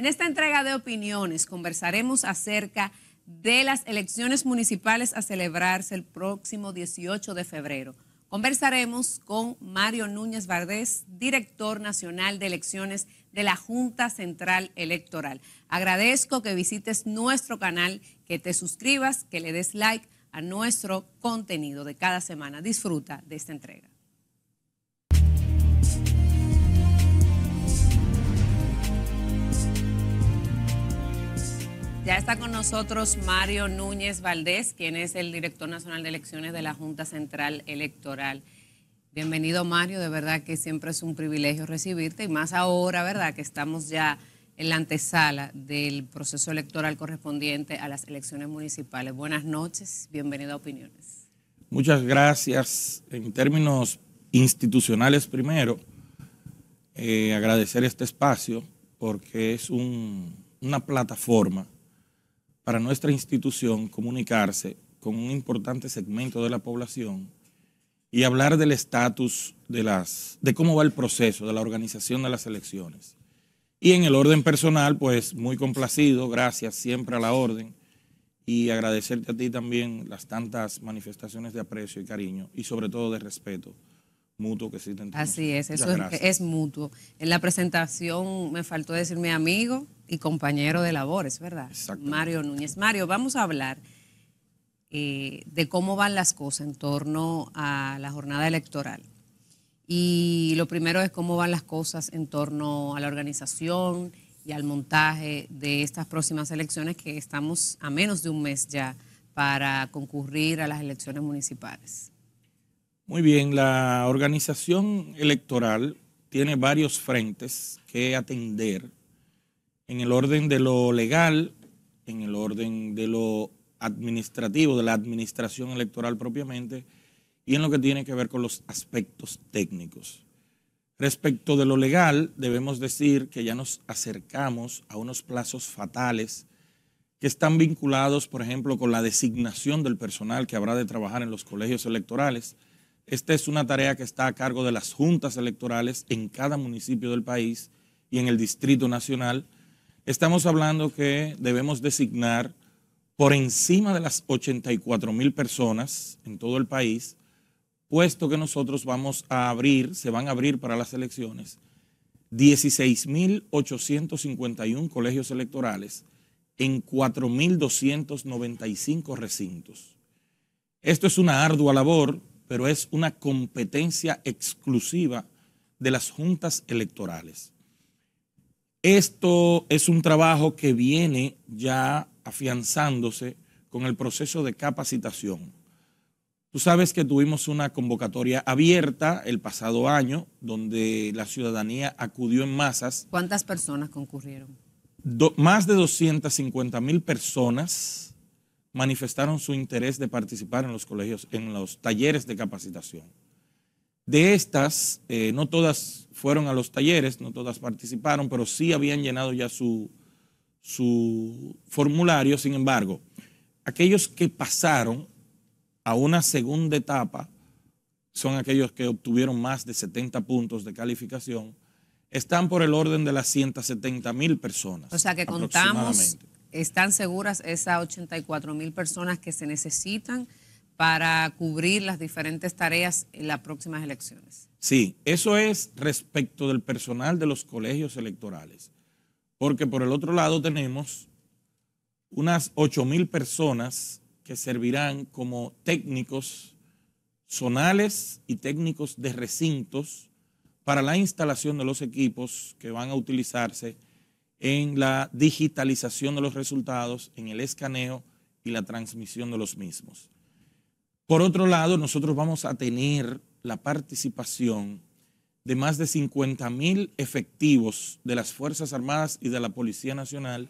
En esta entrega de opiniones conversaremos acerca de las elecciones municipales a celebrarse el próximo 18 de febrero. Conversaremos con Mario Núñez Vardés, director nacional de elecciones de la Junta Central Electoral. Agradezco que visites nuestro canal, que te suscribas, que le des like a nuestro contenido de cada semana. Disfruta de esta entrega. Ya está con nosotros Mario Núñez Valdés, quien es el director nacional de elecciones de la Junta Central Electoral. Bienvenido Mario, de verdad que siempre es un privilegio recibirte y más ahora, ¿verdad? Que estamos ya en la antesala del proceso electoral correspondiente a las elecciones municipales. Buenas noches, bienvenido a Opiniones. Muchas gracias. En términos institucionales primero, eh, agradecer este espacio porque es una plataforma para nuestra institución comunicarse con un importante segmento de la población y hablar del estatus de las, de cómo va el proceso de la organización de las elecciones. Y en el orden personal, pues muy complacido, gracias siempre a la orden y agradecerte a ti también las tantas manifestaciones de aprecio y cariño y sobre todo de respeto mutuo que existen. Así es, eso es, es, mutuo. En la presentación me faltó decir mi amigo, y compañero de labores, ¿verdad? Mario Núñez. Mario, vamos a hablar eh, de cómo van las cosas en torno a la jornada electoral. Y lo primero es cómo van las cosas en torno a la organización y al montaje de estas próximas elecciones que estamos a menos de un mes ya para concurrir a las elecciones municipales. Muy bien, la organización electoral tiene varios frentes que atender en el orden de lo legal, en el orden de lo administrativo, de la administración electoral propiamente, y en lo que tiene que ver con los aspectos técnicos. Respecto de lo legal, debemos decir que ya nos acercamos a unos plazos fatales que están vinculados, por ejemplo, con la designación del personal que habrá de trabajar en los colegios electorales. Esta es una tarea que está a cargo de las juntas electorales en cada municipio del país y en el Distrito Nacional estamos hablando que debemos designar por encima de las 84 mil personas en todo el país, puesto que nosotros vamos a abrir, se van a abrir para las elecciones, 16.851 colegios electorales en 4.295 recintos. Esto es una ardua labor, pero es una competencia exclusiva de las juntas electorales. Esto es un trabajo que viene ya afianzándose con el proceso de capacitación. Tú sabes que tuvimos una convocatoria abierta el pasado año donde la ciudadanía acudió en masas. ¿Cuántas personas concurrieron? más de 250 mil personas manifestaron su interés de participar en los colegios, en los talleres de capacitación. De estas, eh, no todas fueron a los talleres, no todas participaron, pero sí habían llenado ya su, su formulario. Sin embargo, aquellos que pasaron a una segunda etapa son aquellos que obtuvieron más de 70 puntos de calificación. Están por el orden de las 170 mil personas. O sea que contamos, están seguras esas 84 mil personas que se necesitan para cubrir las diferentes tareas en las próximas elecciones. Sí, eso es respecto del personal de los colegios electorales, porque por el otro lado tenemos unas 8 mil personas que servirán como técnicos zonales y técnicos de recintos para la instalación de los equipos que van a utilizarse en la digitalización de los resultados, en el escaneo y la transmisión de los mismos. Por otro lado, nosotros vamos a tener la participación de más de 50 mil efectivos de las Fuerzas Armadas y de la Policía Nacional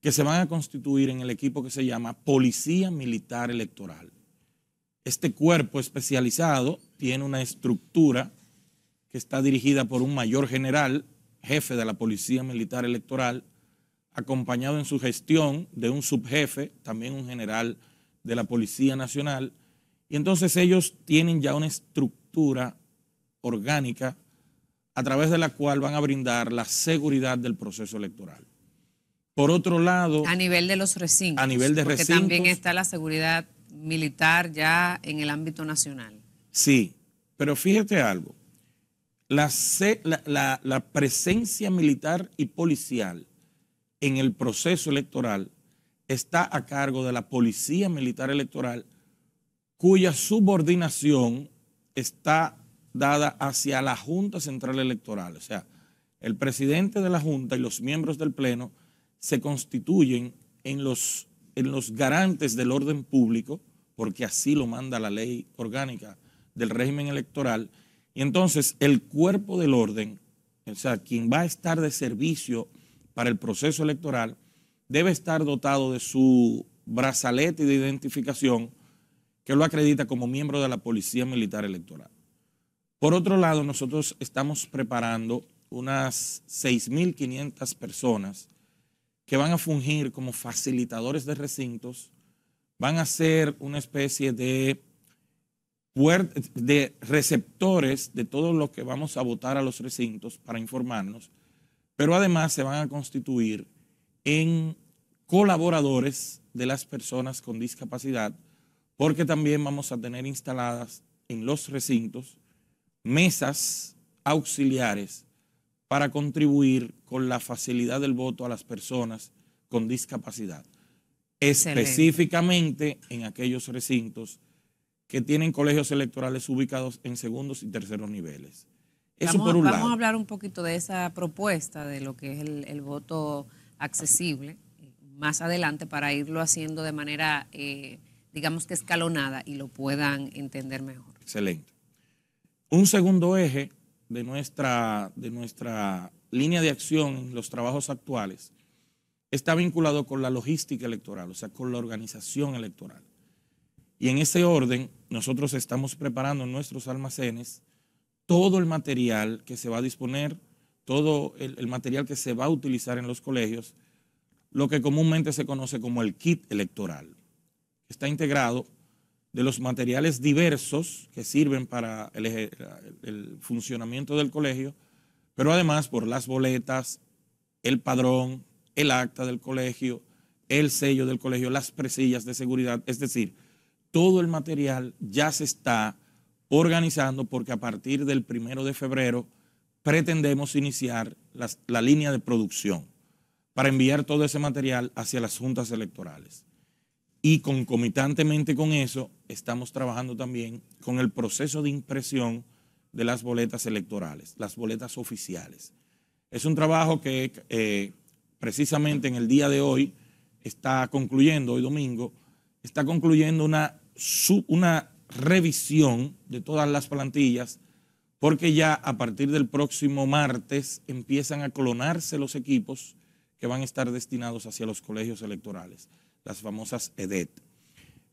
que se van a constituir en el equipo que se llama Policía Militar Electoral. Este cuerpo especializado tiene una estructura que está dirigida por un mayor general, jefe de la Policía Militar Electoral, acompañado en su gestión de un subjefe, también un general de la Policía Nacional, y entonces ellos tienen ya una estructura orgánica a través de la cual van a brindar la seguridad del proceso electoral. Por otro lado... A nivel de los recintos. A nivel de porque también está la seguridad militar ya en el ámbito nacional. Sí, pero fíjate algo. La, presencia militar y policial en el proceso electoral está a cargo de la Policía Militar Electoral, cuya subordinación está dada hacia la Junta Central Electoral. O sea, el presidente de la Junta y los miembros del Pleno se constituyen en los garantes del orden público, porque así lo manda la ley orgánica del régimen electoral, y entonces el cuerpo del orden, o sea, quien va a estar de servicio para el proceso electoral, debe estar dotado de su brazalete de identificación que lo acredita como miembro de la Policía Militar Electoral. Por otro lado, nosotros estamos preparando unas 6.500 personas que van a fungir como facilitadores de recintos, van a ser una especie de, de receptores de todo lo que vamos a votar a los recintos para informarnos, pero además se van a constituir en colaboradores de las personas con discapacidad, porque también vamos a tener instaladas en los recintos mesas auxiliares para contribuir con la facilidad del voto a las personas con discapacidad, específicamente en aquellos recintos que tienen colegios electorales ubicados en segundos y terceros niveles. Eso vamos, por un vamos a hablar un poquito de esa propuesta, de lo que es el, voto accesible, más adelante para irlo haciendo de manera, eh, digamos que escalonada y lo puedan entender mejor. Excelente. Un segundo eje de nuestra, de nuestra línea de acción en los trabajos actuales está vinculado con la logística electoral, o sea, con la organización electoral. Y en ese orden, nosotros estamos preparando en nuestros almacenes todo el material que se va a disponer, todo el, el, material que se va a utilizar en los colegios, lo que comúnmente se conoce como el kit electoral. Está integrado de los materiales diversos que sirven para el, funcionamiento del colegio, pero además por las boletas, el padrón, el acta del colegio, el sello del colegio, las presillas de seguridad, es decir, todo el material ya se está organizando porque a partir del primero de febrero pretendemos iniciar la línea de producción para enviar todo ese material hacia las juntas electorales. Y concomitantemente con eso, estamos trabajando también con el proceso de impresión de las boletas electorales, las boletas oficiales. Es un trabajo que eh, precisamente en el día de hoy está concluyendo, hoy domingo, está concluyendo una, una revisión de todas las plantillas, porque ya a partir del próximo martes empiezan a clonarse los equipos que van a estar destinados hacia los colegios electorales las famosas EDET.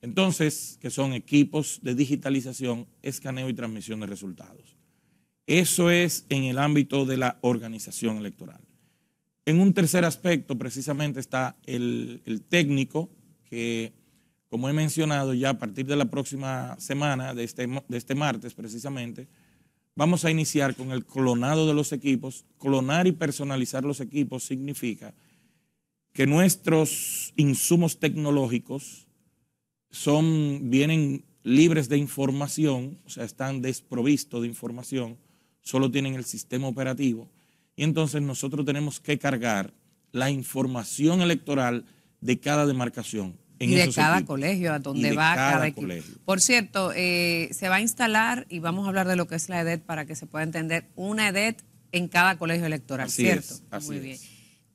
Entonces, que son equipos de digitalización, escaneo y transmisión de resultados. Eso es en el ámbito de la organización electoral. En un tercer aspecto, precisamente, está el, técnico, que, como he mencionado, ya a partir de la próxima semana, de este, de este martes precisamente, vamos a iniciar con el clonado de los equipos. Clonar y personalizar los equipos significa que nuestros insumos tecnológicos son, vienen libres de información, o sea, están desprovistos de información, solo tienen el sistema operativo, y entonces nosotros tenemos que cargar la información electoral de cada demarcación. Y de cada colegio, a donde va cada, equipo. Por cierto, eh, se va a instalar, y vamos a hablar de lo que es la EDET para que se pueda entender, una EDET en cada colegio electoral, ¿cierto? Muy bien.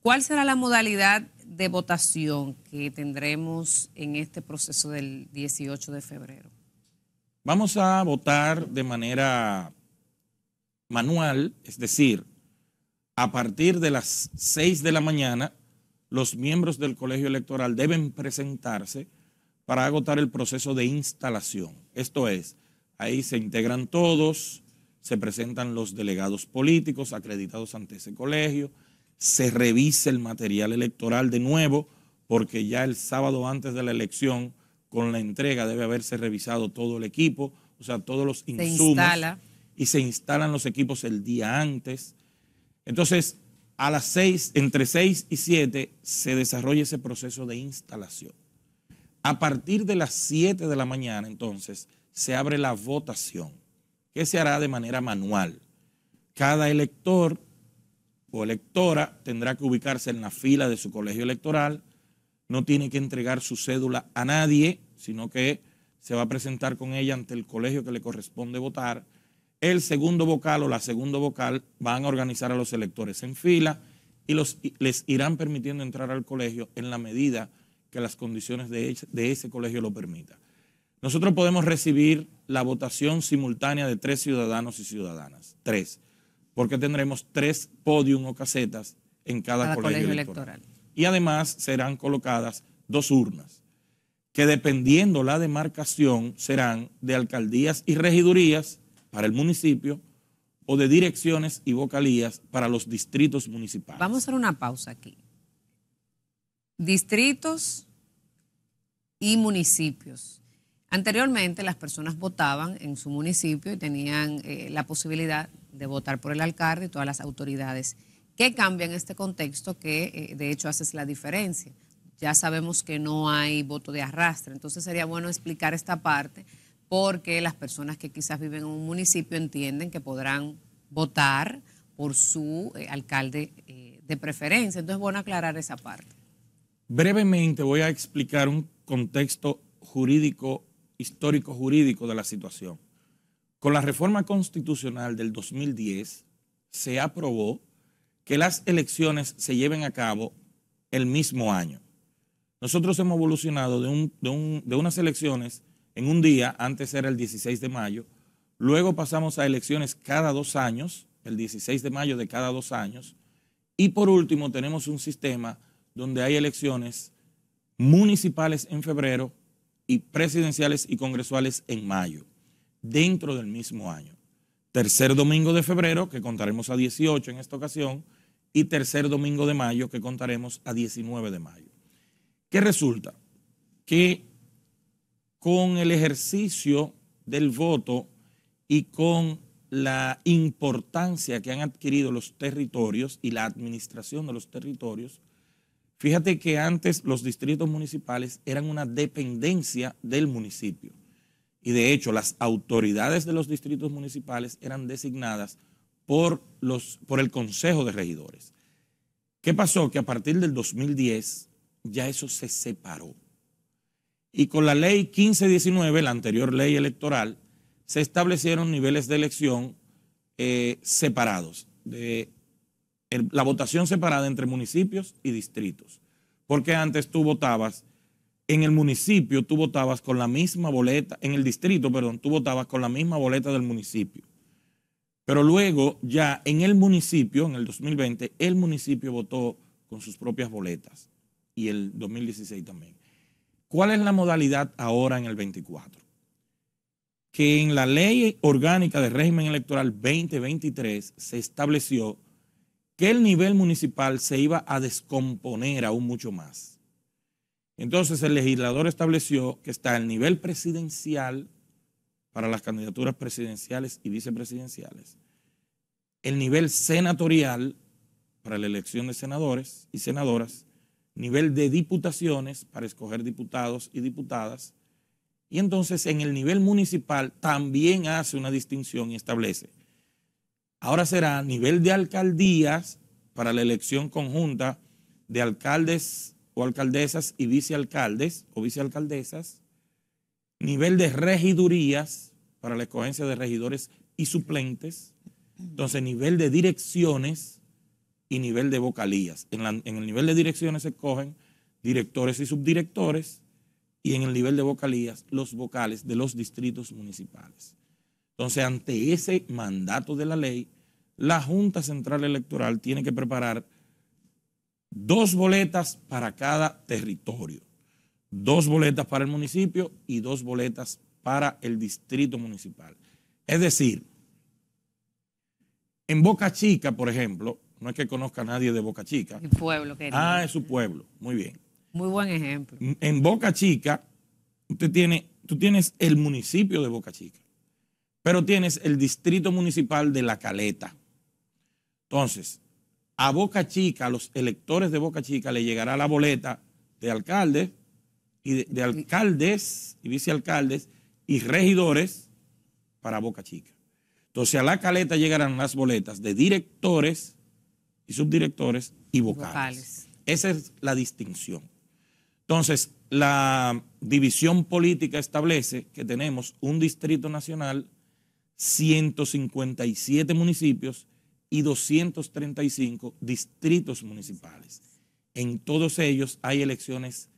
¿Cuál será la modalidad de votación que tendremos en este proceso del 18 de febrero? Vamos a votar de manera manual, es decir, a partir de las 6 de la mañana, los miembros del colegio electoral deben presentarse para agotar el proceso de instalación. Esto es, ahí se integran todos, se presentan los delegados políticos acreditados ante ese colegio, se revise el material electoral de nuevo, porque ya el sábado antes de la elección, con la entrega, debe haberse revisado todo el equipo, o sea, todos los insumos. Se instala. Y se instalan los equipos el día antes. Entonces, a las 6, entre 6 y 7, se desarrolla ese proceso de instalación. A partir de las 7 de la mañana, entonces, se abre la votación, que se hará de manera manual. Cada elector o electora tendrá que ubicarse en la fila de su colegio electoral, no tiene que entregar su cédula a nadie, sino que se va a presentar con ella ante el colegio que le corresponde votar. El segundo vocal o la segunda vocal van a organizar a los electores en fila y los, les irán permitiendo entrar al colegio en la medida que las condiciones de, de ese colegio lo permitan. Nosotros podemos recibir la votación simultánea de tres ciudadanos y ciudadanas, tres, porque tendremos tres podium o casetas en cada, colegio, electoral. Y además serán colocadas dos urnas, que dependiendo la demarcación serán de alcaldías y regidurías para el municipio o de direcciones y vocalías para los distritos municipales. Vamos a hacer una pausa aquí distritos y municipios. Anteriormente las personas votaban en su municipio y tenían eh, la posibilidad de votar por el alcalde y todas las autoridades. ¿Qué cambia en este contexto que eh, de hecho hace la diferencia? Ya sabemos que no hay voto de arrastre, entonces sería bueno explicar esta parte porque las personas que quizás viven en un municipio entienden que podrán votar por su eh, alcalde de preferencia. Entonces es bueno aclarar esa parte. Brevemente voy a explicar un contexto jurídico, histórico jurídico de la situación. Con la reforma constitucional del 2010 se aprobó que las elecciones se lleven a cabo el mismo año. Nosotros hemos evolucionado de, de, unas elecciones en un día, antes era el 16 de mayo, luego pasamos a elecciones cada dos años, el 16 de mayo de cada dos años, y por último tenemos un sistema donde hay elecciones municipales en febrero y presidenciales y congresuales en mayo, dentro del mismo año. Tercer domingo de febrero, que contaremos a 18 en esta ocasión, y tercer domingo de mayo, que contaremos a 19 de mayo. ¿Qué resulta? Que con el ejercicio del voto y con la importancia que han adquirido los territorios y la administración de los territorios, Fíjate que antes los distritos municipales eran una dependencia del municipio. Y de hecho, las autoridades de los distritos municipales eran designadas por, los, por el Consejo de Regidores. ¿Qué pasó? Que a partir del 2010 ya eso se separó. Y con la ley 1519, la anterior ley electoral, se establecieron niveles de elección eh, separados, de la votación separada entre municipios y distritos. Porque antes tú votabas, en el municipio tú votabas con la misma boleta, en el distrito, perdón, tú votabas con la misma boleta del municipio. Pero luego ya en el municipio, en el 2020, el municipio votó con sus propias boletas y el 2016 también. ¿Cuál es la modalidad ahora en el 24? Que en la ley orgánica de régimen electoral 2023 se estableció que el nivel municipal se iba a descomponer aún mucho más. Entonces el legislador estableció que está el nivel presidencial para las candidaturas presidenciales y vicepresidenciales, el nivel senatorial para la elección de senadores y senadoras, nivel de diputaciones para escoger diputados y diputadas, y entonces en el nivel municipal también hace una distinción y establece. Ahora será nivel de alcaldías para la elección conjunta de alcaldes o alcaldesas y vicealcaldes o vicealcaldesas, nivel de regidurías para la escogencia de regidores y suplentes, entonces nivel de direcciones y nivel de vocalías. En, el nivel de direcciones se escogen directores y subdirectores y en el nivel de vocalías los vocales de los distritos municipales. Entonces, ante ese mandato de la ley, la Junta Central Electoral tiene que preparar dos boletas para cada territorio, dos boletas para el municipio y dos boletas para el distrito municipal. Es decir, en Boca Chica, por ejemplo, no es que conozca a nadie de Boca Chica. El pueblo, querido. Ah, es su pueblo. Muy bien. Muy buen ejemplo. En Boca Chica, usted tiene, tú tienes el municipio de Boca Chica, pero tienes el distrito municipal de La Caleta. Entonces, a Boca Chica, a los electores de Boca Chica, le llegará la boleta de alcalde y de, alcaldes y vicealcaldes y regidores para Boca Chica. Entonces a la caleta llegarán las boletas de directores y subdirectores y vocales. Esa es la distinción. Entonces, la división política establece que tenemos un distrito nacional, 157 municipios y 235 distritos municipales. En todos ellos hay elecciones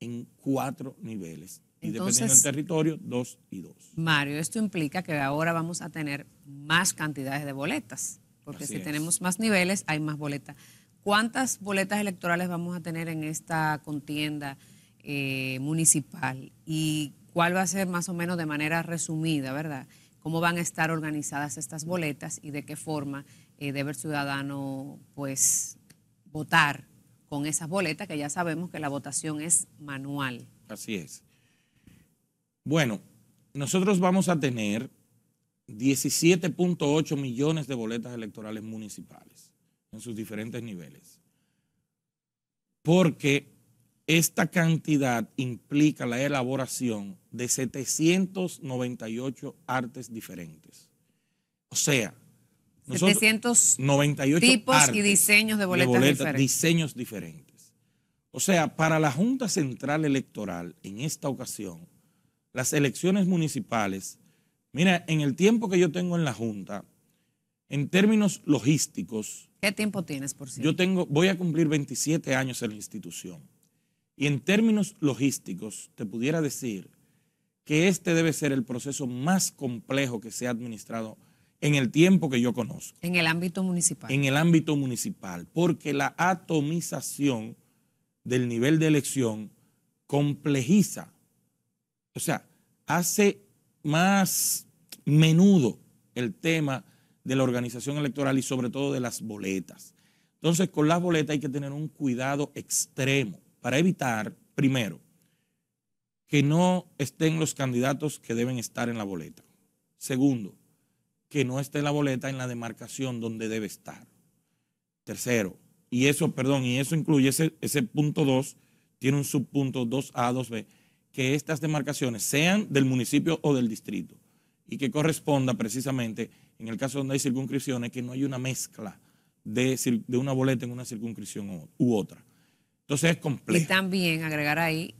en cuatro niveles. Y dependiendo del territorio, dos y dos. Mario, esto implica que ahora vamos a tener más cantidades de boletas, porque si tenemos más niveles, hay más boletas. ¿Cuántas boletas electorales vamos a tener en esta contienda eh, municipal? ¿Y cuál va a ser más o menos de manera resumida, verdad? ¿Cómo van a estar organizadas estas boletas y de qué forma eh, debe el ciudadano pues votar con esas boletas, que ya sabemos que la votación es manual. Así es. Bueno, nosotros vamos a tener 17.8 millones de boletas electorales municipales en sus diferentes niveles. Porque esta cantidad implica la elaboración de 798 artes diferentes. O sea, 798 tipos y diseños de boletas, diferentes. Diseños diferentes. O sea, para la Junta Central Electoral, en esta ocasión, las elecciones municipales, mira, en el tiempo que yo tengo en la Junta, en términos logísticos. ¿Qué tiempo tienes, por cierto? Yo tengo, voy a cumplir 27 años en la institución. Y en términos logísticos, te pudiera decir que este debe ser el proceso más complejo que se ha administrado en el tiempo que yo conozco. En el ámbito municipal. En el ámbito municipal, porque la atomización del nivel de elección complejiza, o sea, hace más menudo el tema de la organización electoral y sobre todo de las boletas. Entonces, con las boletas hay que tener un cuidado extremo para evitar, primero, que no estén los candidatos que deben estar en la boleta. Segundo, que no esté la boleta en la demarcación donde debe estar. Tercero, y eso, perdón, y eso incluye ese, ese punto 2, tiene un subpunto 2A, 2B, que estas demarcaciones sean del municipio o del distrito y que corresponda precisamente, en el caso donde hay circunscripciones, que no hay una mezcla de, de una boleta en una circunscripción u otra. Entonces es complejo. Y también agregar ahí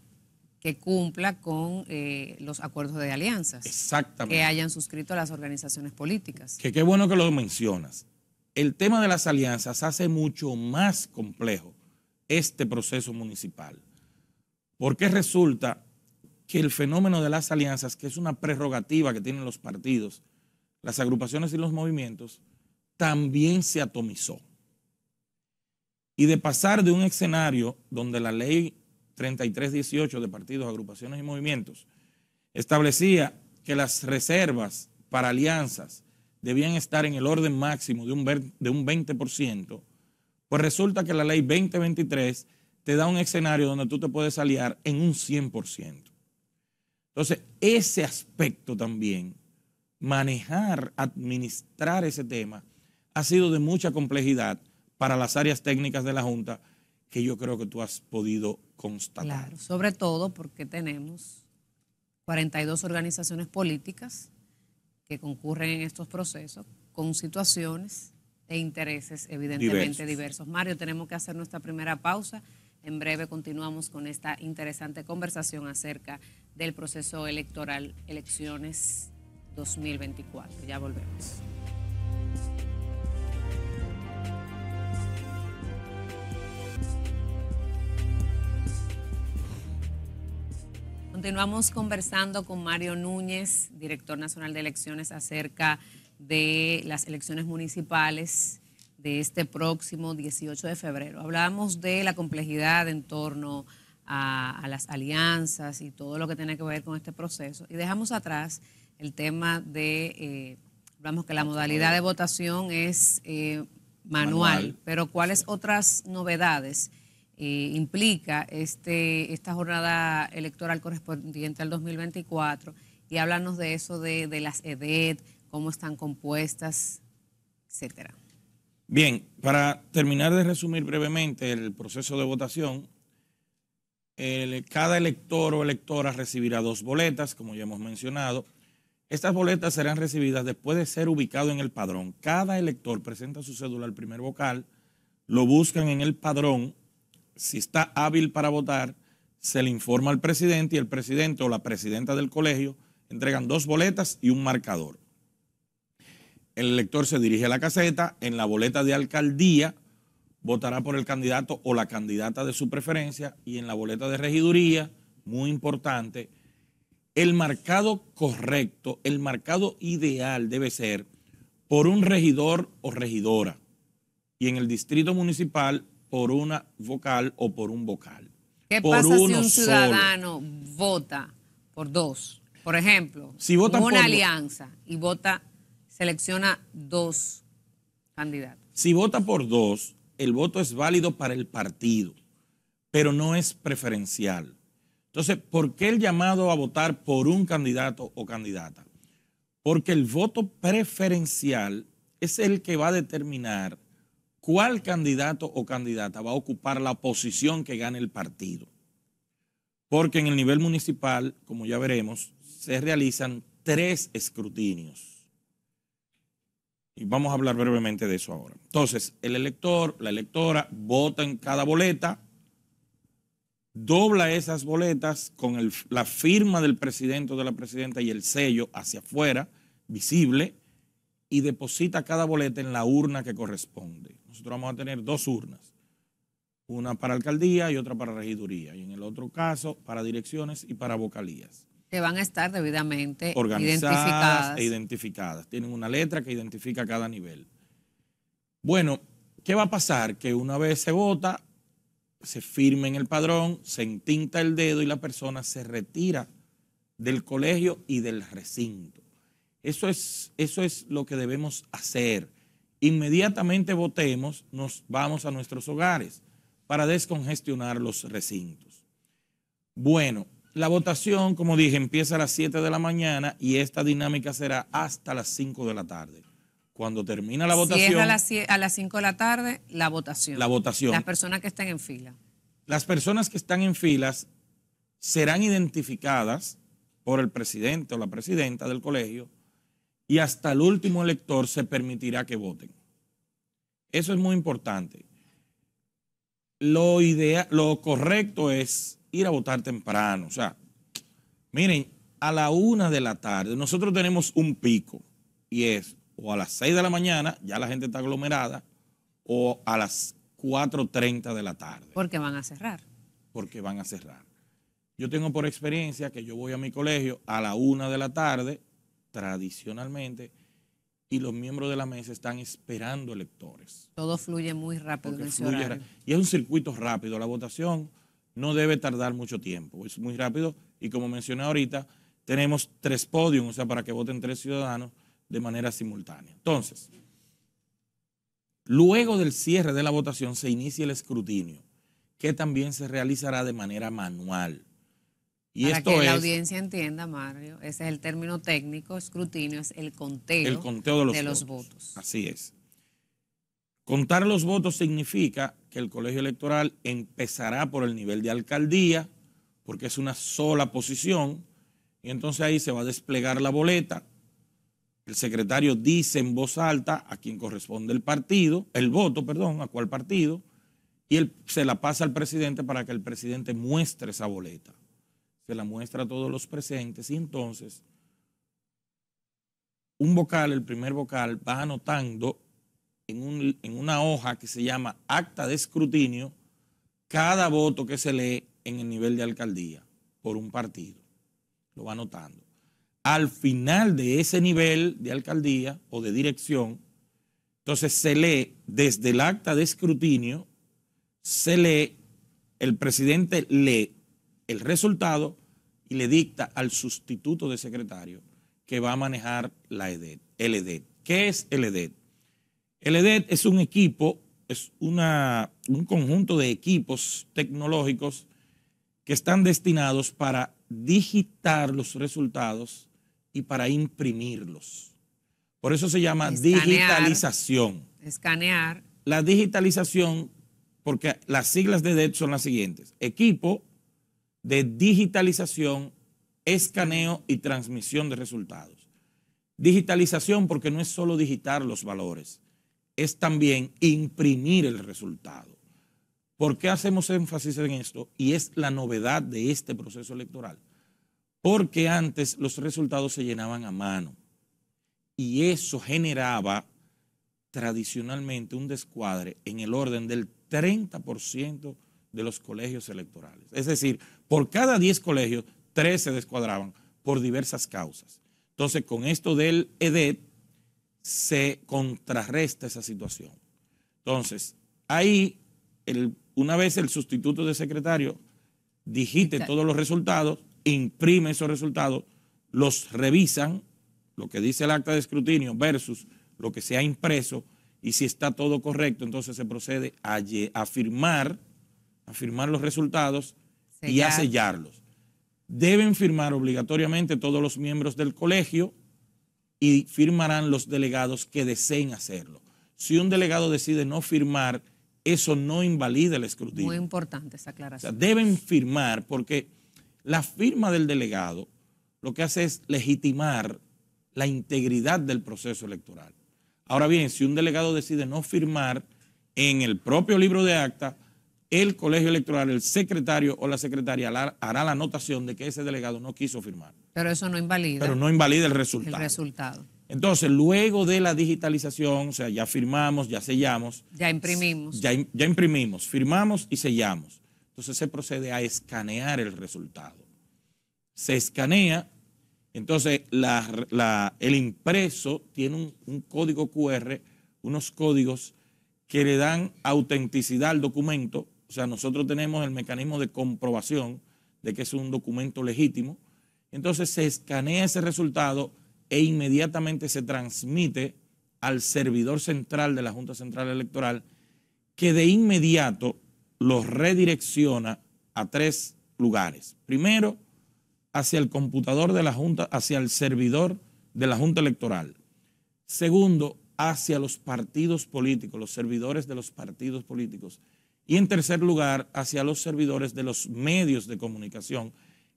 que cumpla con eh, los acuerdos de alianzas. Exactamente. Que hayan suscrito las organizaciones políticas. Que qué bueno que lo mencionas. El tema de las alianzas hace mucho más complejo este proceso municipal. Porque resulta que el fenómeno de las alianzas, que es una prerrogativa que tienen los partidos, las agrupaciones y los movimientos, también se atomizó. Y de pasar de un escenario donde la ley 3318 de partidos, agrupaciones y movimientos, establecía que las reservas para alianzas debían estar en el orden máximo de un, de un 20%, pues resulta que la ley 2023 te da un escenario donde tú te puedes aliar en un 100%. Entonces, ese aspecto también, manejar, administrar ese tema, ha sido de mucha complejidad para las áreas técnicas de la Junta que yo creo que tú has podido constatar. Claro, sobre todo porque tenemos 42 organizaciones políticas que concurren en estos procesos con situaciones e intereses evidentemente diversos. Mario, tenemos que hacer nuestra primera pausa. En breve continuamos con esta interesante conversación acerca del proceso electoral, elecciones 2024. Ya volvemos. Continuamos conversando con Mario Núñez, director nacional de elecciones, acerca de las elecciones municipales de este próximo 18 de febrero. Hablamos de la complejidad en torno a, las alianzas y todo lo que tiene que ver con este proceso. Y dejamos atrás el tema de, eh, hablamos que la modalidad de votación es eh, manual, pero ¿cuáles otras novedades? Eh, implica este, esta jornada electoral correspondiente al 2024 y háblanos de eso de, las EDET, cómo están compuestas, etcétera. Bien, para terminar de resumir brevemente el proceso de votación, cada elector o electora recibirá dos boletas, como ya hemos mencionado. Estas boletas serán recibidas después de ser ubicado en el padrón. Cada elector presenta su cédula al primer vocal, lo buscan en el padrón, si está hábil para votar, se le informa al presidente y el presidente o la presidenta del colegio entregan dos boletas y un marcador el elector se dirige a la caseta, en la boleta de alcaldía votará por el candidato o la candidata de su preferencia y en la boleta de regiduría, muy importante, el marcado correcto, el marcado ideal debe ser por un regidor o regidora y en el distrito municipal por una vocal o por un vocal. ¿Qué pasa si un ciudadano vota por dos? Por ejemplo, si vota una alianza y vota selecciona dos candidatos. Si vota por dos, el voto es válido para el partido, pero no es preferencial. Entonces, ¿por qué el llamado a votar por un candidato o candidata? Porque el voto preferencial es el que va a determinar cuál candidato o candidata va a ocupar la posición que gane el partido. Porque en el nivel municipal, como ya veremos, se realizan tres escrutinios. Y vamos a hablar brevemente de eso ahora. Entonces, el elector, la electora, vota en cada boleta, dobla esas boletas con la firma del presidente o de la presidenta y el sello hacia afuera, visible, y deposita cada boleta en la urna que corresponde. Nosotros vamos a tener dos urnas, una para alcaldía y otra para regiduría, y en el otro caso para direcciones y para vocalías que van a estar debidamente organizadas e identificadas. Tienen una letra que identifica cada nivel. Bueno, ¿qué va a pasar? Que una vez se vota, se firme en el padrón, se entinta el dedo y la persona se retira del colegio y del recinto. Eso es, eso es lo que debemos hacer. Inmediatamente votemos, nos vamos a nuestros hogares para descongestionar los recintos. Bueno, la votación, como dije, empieza a las 7 de la mañana y esta dinámica será hasta las 5 de la tarde. Cuando termina la votación. a las, a las 5 de la tarde, la votación. La votación. Las personas que están en fila. Las personas que están en filas serán identificadas por el presidente o la presidenta del colegio y hasta el último elector se permitirá que voten. Eso es muy importante. Lo, idea, lo correcto es ir a votar temprano. O sea, miren, a la una de la tarde, nosotros tenemos un pico y es o a las seis de la mañana, ya la gente está aglomerada, o a las 4.30 de la tarde. Porque van a cerrar. Porque van a cerrar. Yo tengo por experiencia que yo voy a mi colegio a la una de la tarde, tradicionalmente, y los miembros de la mesa están esperando electores. Todo fluye muy rápido en Y es un circuito rápido. La votación no debe tardar mucho tiempo, es muy rápido y como mencioné ahorita, tenemos tres podios, o sea, para que voten tres ciudadanos de manera simultánea. Entonces, luego del cierre de la votación se inicia el escrutinio, que también se realizará de manera manual. Y Para que la audiencia entienda, Mario, ese es el término técnico, escrutinio es el conteo, el conteo de los, votos. Así es. Contar los votos significa que el colegio electoral empezará por el nivel de alcaldía, porque es una sola posición, y entonces ahí se va a desplegar la boleta. El secretario dice en voz alta a quien corresponde el partido, el voto, perdón, a cuál partido, y él se la pasa al presidente para que el presidente muestre esa boleta. Se la muestra a todos los presentes y entonces un vocal, el primer vocal, va anotando en, una hoja que se llama acta de escrutinio cada voto que se lee en el nivel de alcaldía por un partido. Lo va anotando. Al final de ese nivel de alcaldía o de dirección, entonces se lee desde el acta de escrutinio, se lee, el presidente lee el resultado y le dicta al sustituto de secretario que va a manejar la EDET, el EDET. ¿Qué es el EDET? El EDET es un equipo, es una, un conjunto de equipos tecnológicos que están destinados para digitar los resultados y para imprimirlos. Por eso se llama digitalización. Escanear. La digitalización, porque las siglas de EDET son las siguientes. Equipo de digitalización, escaneo y transmisión de resultados. Digitalización porque no es solo digitar los valores, es también imprimir el resultado. ¿Por qué hacemos énfasis en esto? Y es la novedad de este proceso electoral. Porque antes los resultados se llenaban a mano y eso generaba tradicionalmente un descuadre en el orden del 30% de los colegios electorales. Es decir, por cada 10 colegios, 3 se descuadraban por diversas causas. Entonces, con esto del EDET se contrarresta esa situación. Entonces, ahí, una vez el sustituto de secretario digite todos los resultados, imprime esos resultados, los revisan, lo que dice el acta de escrutinio versus lo que se ha impreso, y si está todo correcto, entonces se procede a, firmar, a firmar los resultados y a sellarlos. Deben firmar obligatoriamente todos los miembros del colegio y firmarán los delegados que deseen hacerlo. Si un delegado decide no firmar, eso no invalida el escrutinio. Muy importante esa aclaración. deben firmar porque la firma del delegado lo que hace es legitimar la integridad del proceso electoral. Ahora bien, si un delegado decide no firmar en el propio libro de acta, el colegio electoral, el secretario o la secretaria hará la anotación de que ese delegado no quiso firmar. Pero eso no invalida. Pero no invalida el resultado. El resultado. Entonces, luego de la digitalización, o sea, ya firmamos, ya sellamos. Ya imprimimos. Ya, ya imprimimos, firmamos y sellamos. Entonces se procede a escanear el resultado. Se escanea entonces, el impreso tiene un, código QR, unos códigos que le dan autenticidad al documento. O sea, nosotros tenemos el mecanismo de comprobación de que es un documento legítimo. Entonces se escanea ese resultado e inmediatamente se transmite al servidor central de la Junta Central Electoral, que de inmediato lo redirecciona a tres lugares. Primero, hacia el computador de la Junta, hacia el servidor de la Junta Electoral. Segundo, hacia los partidos políticos, los servidores de los partidos políticos. Y en tercer lugar, hacia los servidores de los medios de comunicación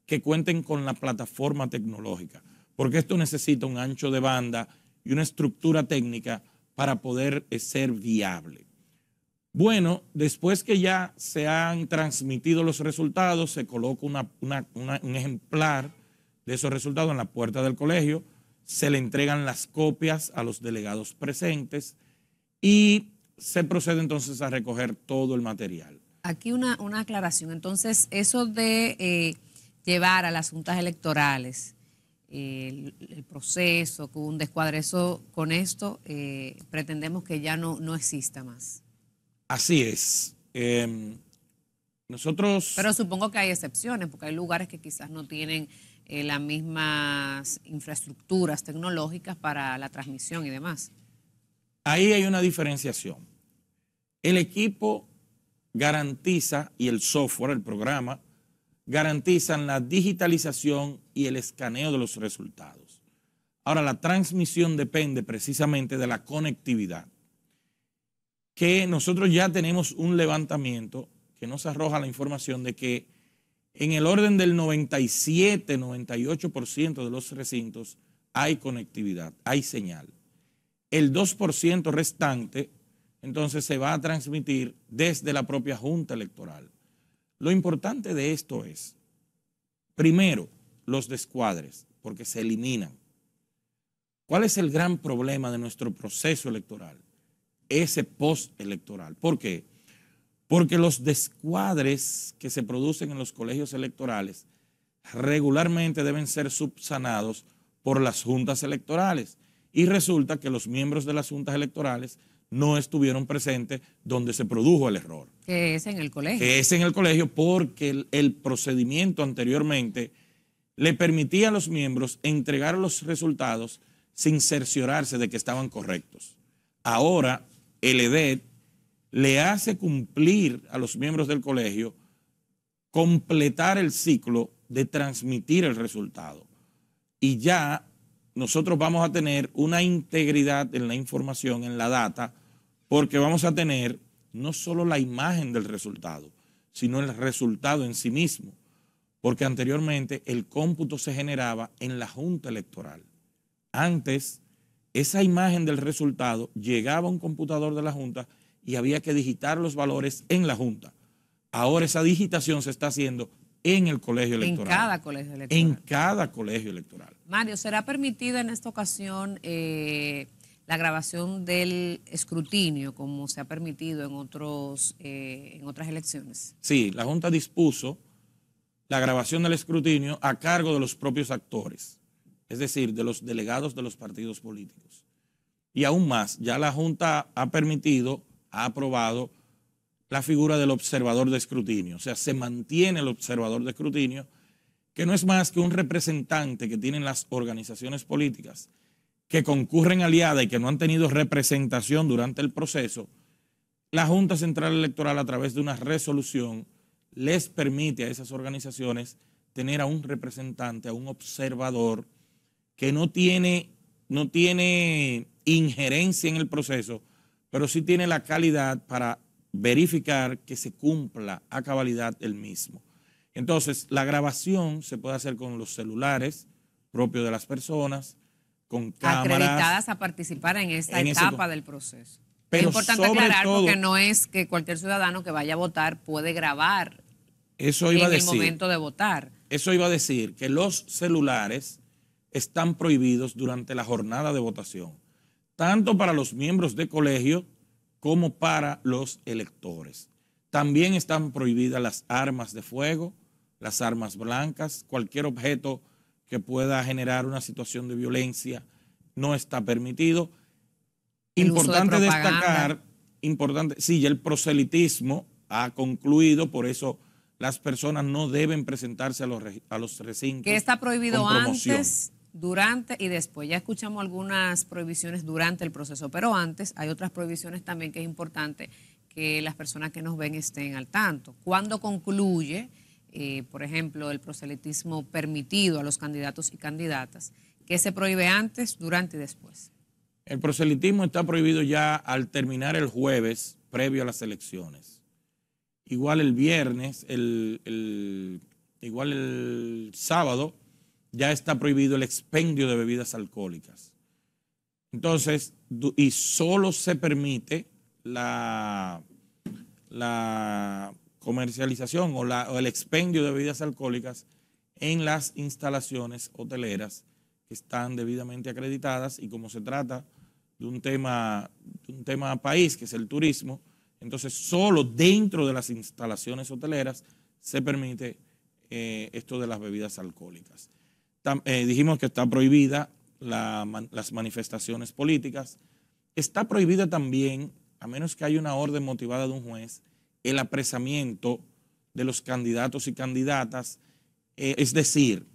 que cuenten con la plataforma tecnológica, porque esto necesita un ancho de banda y una estructura técnica para poder ser viable. Bueno, después que ya se han transmitido los resultados, se coloca un ejemplar de esos resultados en la puerta del colegio, se le entregan las copias a los delegados presentes y se procede entonces a recoger todo el material. Aquí una, aclaración. Entonces, eso de eh, llevar a las juntas electorales el, proceso, con un descuadre, con esto eh, pretendemos que ya no, no exista más. Así es. Em, nosotros... Pero supongo que hay excepciones, porque hay lugares que quizás no tienen eh, las mismas infraestructuras tecnológicas para la transmisión y demás. Ahí hay una diferenciación. El equipo garantiza, y el software, el programa, garantizan la digitalización y el escaneo de los resultados. Ahora, la transmisión depende precisamente de la conectividad que nosotros ya tenemos un levantamiento que nos arroja la información de que en el orden del 97, 98% de los recintos hay conectividad, hay señal. El 2% restante, entonces, se va a transmitir desde la propia Junta Electoral. Lo importante de esto es, primero, los descuadres, porque se eliminan. ¿Cuál es el gran problema de nuestro proceso electoral? ese post electoral. ¿Por qué? Porque los descuadres que se producen en los colegios electorales regularmente deben ser subsanados por las juntas electorales. Y resulta que los miembros de las juntas electorales no estuvieron presentes donde se produjo el error. Que es en el colegio. Que es en el colegio porque el, el procedimiento anteriormente le permitía a los miembros entregar los resultados sin cerciorarse de que estaban correctos. Ahora el EDET le hace cumplir a los miembros del colegio completar el ciclo de transmitir el resultado. Y ya nosotros vamos a tener una integridad en la información, en la data, porque vamos a tener no solo la imagen del resultado, sino el resultado en sí mismo, porque anteriormente el cómputo se generaba en la Junta Electoral. Antes, esa imagen del resultado llegaba a un computador de la Junta y había que digitar los valores en la Junta. Ahora esa digitación se está haciendo en el colegio electoral. En cada colegio electoral. En cada colegio electoral. Mario, ¿será permitida en esta ocasión eh, la grabación del escrutinio como se ha permitido en, otros, eh, en otras elecciones? Sí, la Junta dispuso la grabación del escrutinio a cargo de los propios actores, es decir, de los delegados de los partidos políticos. Y aún más, ya la Junta ha permitido, ha aprobado la figura del observador de escrutinio. O sea, se mantiene el observador de escrutinio, que no es más que un representante que tienen las organizaciones políticas que concurren aliadas y que no han tenido representación durante el proceso. La Junta Central Electoral, a través de una resolución, les permite a esas organizaciones tener a un representante, a un observador que no tiene, no tiene injerencia en el proceso, pero sí tiene la calidad para verificar que se cumpla a cabalidad el mismo. Entonces, la grabación se puede hacer con los celulares propios de las personas, con cámaras. Acreditadas a participar en esta etapa del proceso. Pero es importante aclarar porque no es que cualquier ciudadano que vaya a votar puede grabar eso iba en a el momento de votar. Eso iba a decir que los celulares están prohibidos durante la jornada de votación, tanto para los miembros de colegio como para los electores. También están prohibidas las armas de fuego, las armas blancas, cualquier objeto que pueda generar una situación de violencia no está permitido. importante destacar, importante, sí, el proselitismo ha concluido, por eso las personas no deben presentarse a los, a los recintos. Que está prohibido antes durante y después. Ya escuchamos algunas prohibiciones durante el proceso, pero antes hay otras prohibiciones también que es importante que las personas que nos ven estén al tanto. ¿Cuándo concluye, eh, por ejemplo, el proselitismo permitido a los candidatos y candidatas? ¿Qué se prohíbe antes, durante y después? El proselitismo está prohibido ya al terminar el jueves previo a las elecciones. Igual el viernes, el, igual el sábado, ya está prohibido el expendio de bebidas alcohólicas. Entonces, y solo se permite la, la comercialización o, o, el expendio de bebidas alcohólicas en las instalaciones hoteleras que están debidamente acreditadas y como se trata de un tema, de un tema país, que es el turismo, entonces solo dentro de las instalaciones hoteleras se permite eh, esto de las bebidas alcohólicas. Eh, dijimos que está prohibida las manifestaciones políticas. Está prohibida también, a menos que haya una orden motivada de un juez, el apresamiento de los candidatos y candidatas. Eh, es decir,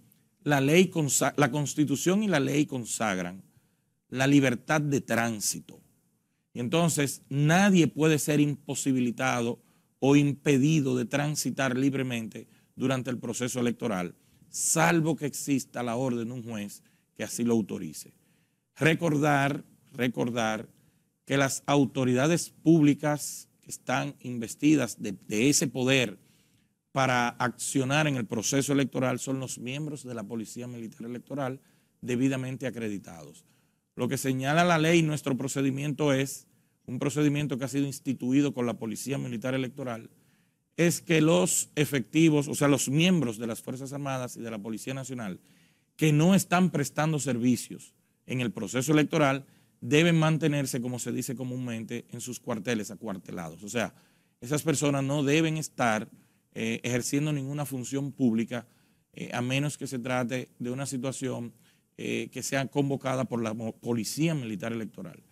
la, ley la constitución y la ley consagran la libertad de tránsito. Y entonces nadie puede ser imposibilitado o impedido de transitar libremente durante el proceso electoral salvo que exista la orden de un juez que así lo autorice. Recordar, recordar que las autoridades públicas están investidas de, ese poder para accionar en el proceso electoral son los miembros de la Policía Militar Electoral debidamente acreditados. Lo que señala la ley, nuestro procedimiento es un procedimiento que ha sido instituido con la Policía Militar Electoral, es que los efectivos, o sea, los miembros de las Fuerzas Armadas y de la Policía Nacional que no están prestando servicios en el proceso electoral deben mantenerse, como se dice comúnmente, en sus cuarteles acuartelados. O sea, esas personas no deben estar eh, ejerciendo ninguna función pública eh, a menos que se trate de una situación eh, que sea convocada por la Policía Militar Electoral.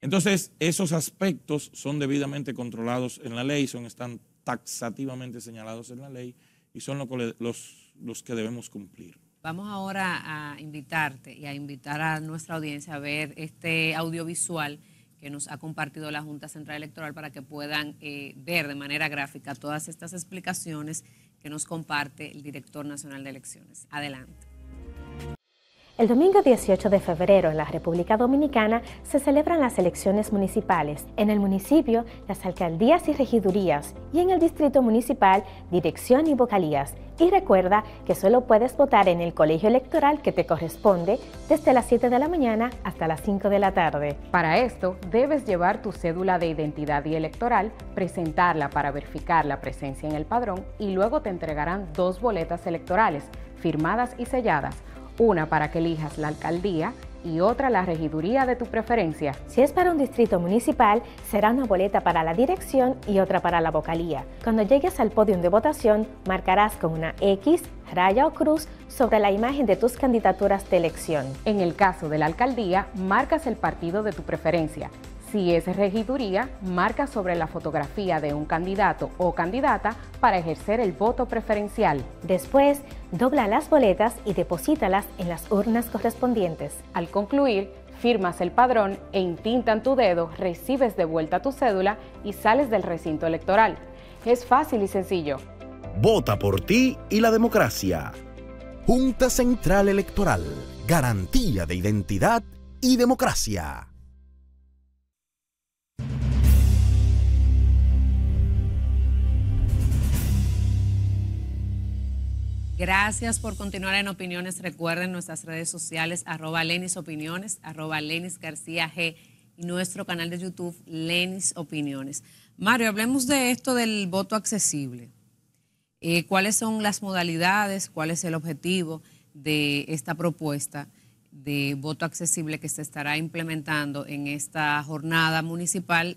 Entonces, esos aspectos son debidamente controlados en la ley, son, están taxativamente señalados en la ley y son los, los que debemos cumplir. Vamos ahora a invitarte y a invitar a nuestra audiencia a ver este audiovisual que nos ha compartido la Junta Central Electoral para que puedan eh, ver de manera gráfica todas estas explicaciones que nos comparte el director nacional de elecciones. Adelante. El domingo 18 de febrero en la República Dominicana se celebran las elecciones municipales. En el municipio, las alcaldías y regidurías y en el distrito municipal, dirección y vocalías. Y recuerda que solo puedes votar en el colegio electoral que te corresponde desde las 7 de la mañana hasta las 5 de la tarde. Para esto, debes llevar tu cédula de identidad y electoral, presentarla para verificar la presencia en el padrón y luego te entregarán dos boletas electorales firmadas y selladas una para que elijas la alcaldía y otra la regiduría de tu preferencia. Si es para un distrito municipal, será una boleta para la dirección y otra para la vocalía. Cuando llegues al podio de votación, marcarás con una X, raya o cruz sobre la imagen de tus candidaturas de elección. En el caso de la alcaldía, marcas el partido de tu preferencia. Si es regiduría, marca sobre la fotografía de un candidato o candidata para ejercer el voto preferencial. Después, dobla las boletas y deposítalas en las urnas correspondientes. Al concluir, firmas el padrón e intintan tu dedo, recibes de vuelta tu cédula y sales del recinto electoral. Es fácil y sencillo. Vota por ti y la democracia. Junta Central Electoral. Garantía de identidad y democracia. Gracias por continuar en Opiniones. Recuerden nuestras redes sociales, arroba Lenis Opiniones, arroba Lenis García G y nuestro canal de YouTube, Lenis Opiniones. Mario, hablemos de esto del voto accesible. Eh, ¿Cuáles son las modalidades? ¿Cuál es el objetivo de esta propuesta de voto accesible que se estará implementando en esta jornada municipal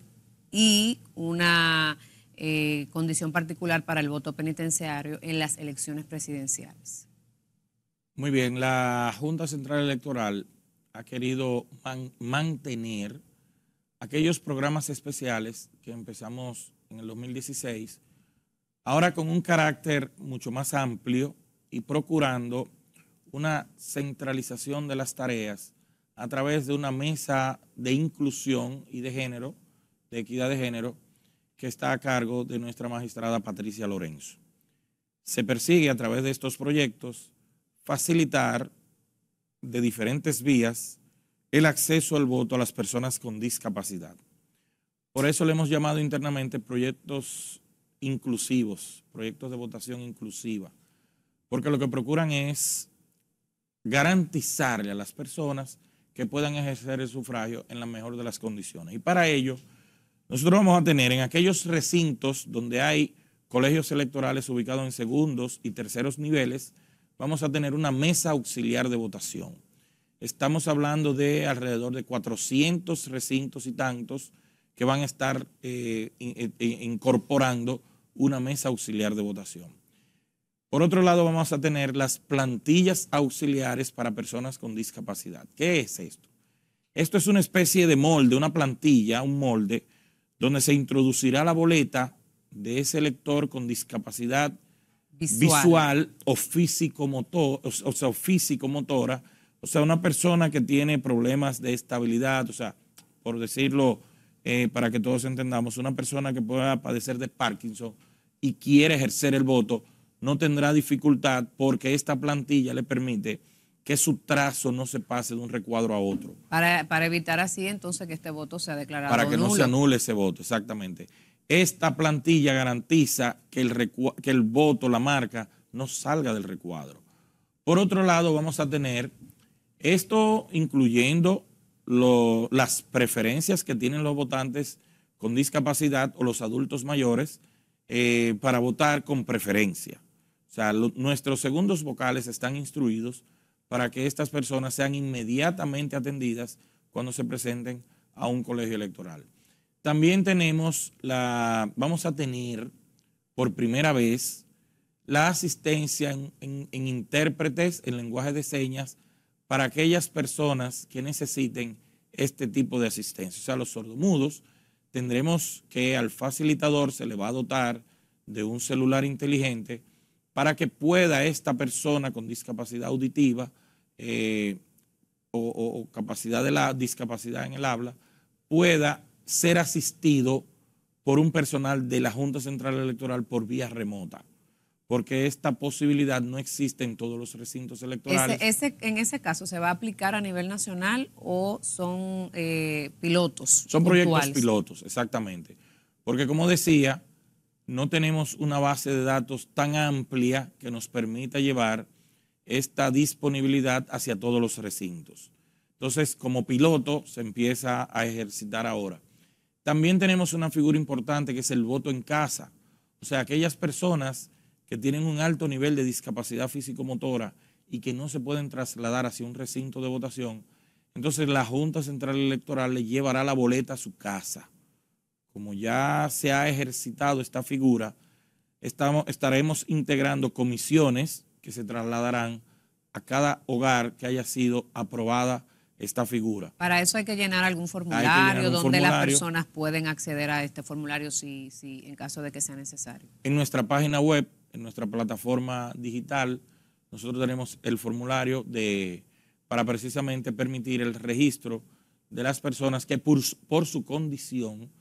y una eh, condición particular para el voto penitenciario en las elecciones presidenciales. Muy bien, la Junta Central Electoral ha querido mantener aquellos programas especiales que empezamos en el 2016, ahora con un carácter mucho más amplio y procurando una centralización de las tareas a través de una mesa de inclusión y de género, de equidad de género, que está a cargo de nuestra magistrada Patricia Lorenzo. Se persigue a través de estos proyectos facilitar de diferentes vías el acceso al voto a las personas con discapacidad. Por eso le hemos llamado internamente proyectos inclusivos, proyectos de votación inclusiva, porque lo que procuran es garantizarle a las personas que puedan ejercer el sufragio en la mejor de las condiciones. Y para ello, nosotros vamos a tener en aquellos recintos donde hay colegios electorales ubicados en segundos y terceros niveles, vamos a tener una mesa auxiliar de votación. Estamos hablando de alrededor de 400 recintos y tantos que van a estar eh, incorporando una mesa auxiliar de votación. Por otro lado, vamos a tener las plantillas auxiliares para personas con discapacidad. ¿Qué es esto? Esto es una especie de molde, una plantilla, un molde donde se introducirá la boleta de ese elector con discapacidad visual, o físico-motor, o, sea, físico-motora, o sea, una persona que tiene problemas de estabilidad, o sea, por decirlo eh, para que todos entendamos, una persona que pueda padecer de Parkinson y quiere ejercer el voto, no tendrá dificultad porque esta plantilla le permite que su trazo no se pase de un recuadro a otro. Para, evitar así entonces que este voto sea declarado Para que no se anule ese voto, exactamente. Esta plantilla garantiza que el, que el voto, la marca, no salga del recuadro. Por otro lado, vamos a tener esto incluyendo las preferencias que tienen los votantes con discapacidad o los adultos mayores eh, para votar con preferencia. O sea, nuestros segundos vocales están instruidos para que estas personas sean inmediatamente atendidas cuando se presenten a un colegio electoral. También tenemos la, vamos a tener por primera vez la asistencia en, intérpretes en lenguaje de señas para aquellas personas que necesiten este tipo de asistencia. O sea, los sordomudos tendremos que al facilitador se le va a dotar de un celular inteligente para que pueda esta persona con discapacidad auditiva eh, o, capacidad de la discapacidad en el habla pueda ser asistido por un personal de la Junta Central Electoral por vía remota. porque esta posibilidad no existe en todos los recintos electorales. en ese caso, ¿se va a aplicar a nivel nacional o son eh, pilotos? Son proyectos pilotos, exactamente. Porque como decía, no tenemos una base de datos tan amplia que nos permita llevar esta disponibilidad hacia todos los recintos. Entonces, como piloto se empieza a ejercitar ahora. También tenemos una figura importante que es el voto en casa. O sea, aquellas personas que tienen un alto nivel de discapacidad físico-motora y que no se pueden trasladar hacia un recinto de votación, entonces la Junta Central Electoral le llevará la boleta a su casa. Como ya se ha ejercitado esta figura, estaremos integrando comisiones que se trasladarán a cada hogar que haya sido aprobada esta figura. Para eso hay que llenar algún formulario donde las personas pueden acceder a este formulario si, si, en caso de que sea necesario. En nuestra página web, en nuestra plataforma digital, nosotros tenemos el formulario de, para precisamente permitir el registro de las personas que por, por su condición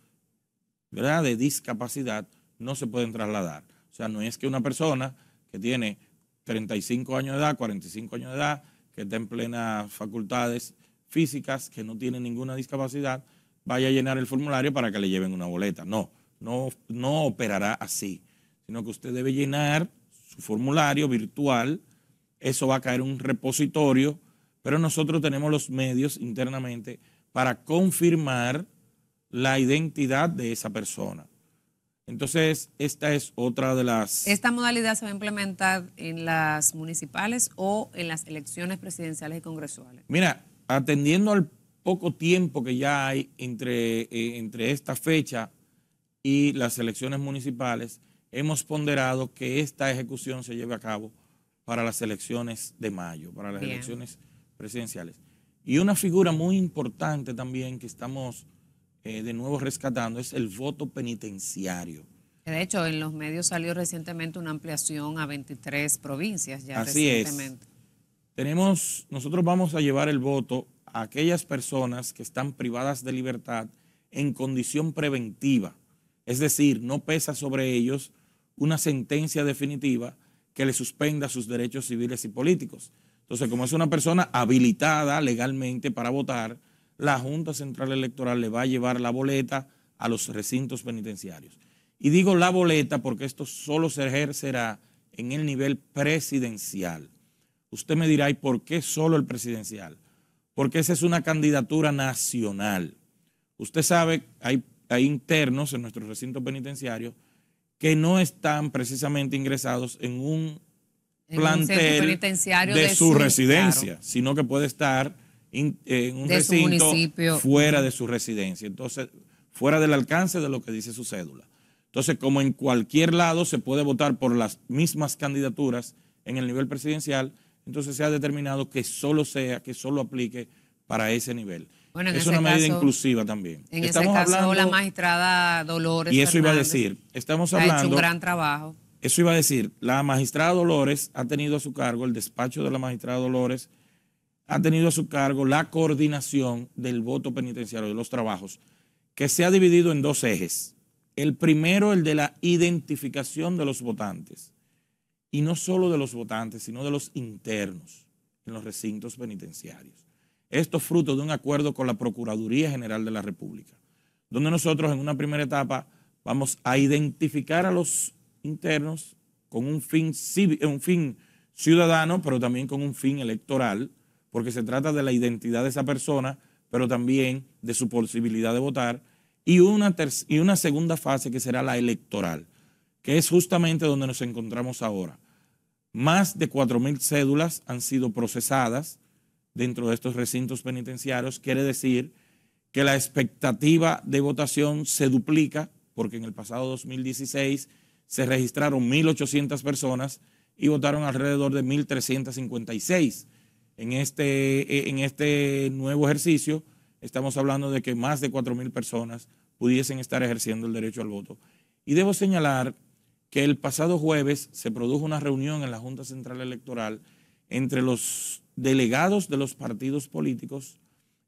¿verdad? de discapacidad no se pueden trasladar. O sea, no es que una persona que tiene 35 años de edad, 45 años de edad, que está en plenas facultades físicas, que no tienen ninguna discapacidad, vaya a llenar el formulario para que le lleven una boleta. No, no, no operará así, sino que usted debe llenar su formulario virtual, eso va a caer en un repositorio, pero nosotros tenemos los medios internamente para confirmar la identidad de esa persona. Entonces, esta es otra de las... ¿Esta modalidad se va a implementar en las municipales o en las elecciones presidenciales y congresuales? Mira, atendiendo al poco tiempo que ya hay entre, eh, entre esta fecha y las elecciones municipales, hemos ponderado que esta ejecución se lleve a cabo para las elecciones de mayo, para las elecciones presidenciales. Y una figura muy importante también que estamos eh, de nuevo rescatando es el voto penitenciario. De hecho, en los medios salió recientemente una ampliación a 23 provincias ya Así recientemente. Es. Tenemos, nosotros vamos a llevar el voto a aquellas personas que están privadas de libertad en condición preventiva. Es decir, no pesa sobre ellos una sentencia definitiva que le suspenda sus derechos civiles y políticos. Entonces, como es una persona habilitada legalmente para votar, la Junta Central Electoral le va a llevar la boleta a los recintos penitenciarios. Y digo la boleta porque esto solo se ejercerá en el nivel presidencial. Usted me dirá, ¿y por qué solo el presidencial? Porque esa es una candidatura nacional. Usted sabe, hay, hay internos en nuestro recinto penitenciario que no están precisamente ingresados en un plantel de, su, residencia, sino que puede estar en un recinto fuera de su residencia. Entonces, fuera del alcance de lo que dice su cédula. Entonces, como en cualquier lado se puede votar por las mismas candidaturas en el nivel presidencial, entonces se ha determinado que solo sea, que solo aplique para ese nivel. es una medida inclusiva también. En estamos ese caso, hablando, la magistrada Dolores. Y eso iba a decir, estamos hablando. Ha hecho un gran trabajo. Eso iba a decir, la magistrada Dolores ha tenido a su cargo, el despacho de la magistrada Dolores ha tenido a su cargo la coordinación del voto penitenciario, de los trabajos, que se ha dividido en dos ejes. El primero, el de la identificación de los votantes, y no solo de los votantes, sino de los internos en los recintos penitenciarios. Esto fruto de un acuerdo con la Procuraduría General de la República, donde nosotros en una primera etapa vamos a identificar a los internos con un fin, un fin ciudadano, pero también con un fin electoral, porque se trata de la identidad de esa persona, pero también de su posibilidad de votar, y una, y una segunda fase que será la electoral, que es justamente donde nos encontramos ahora. Más de 4.000 cédulas han sido procesadas dentro de estos recintos penitenciarios, quiere decir que la expectativa de votación se duplica, porque en el pasado 2016 se registraron 1.800 personas y votaron alrededor de 1.356 en este, eh, en este nuevo ejercicio estamos hablando de que más de 4.000 personas pudiesen estar ejerciendo el derecho al voto. Y debo señalar que el pasado jueves se produjo una reunión en la Junta Central Electoral entre los delegados de los partidos políticos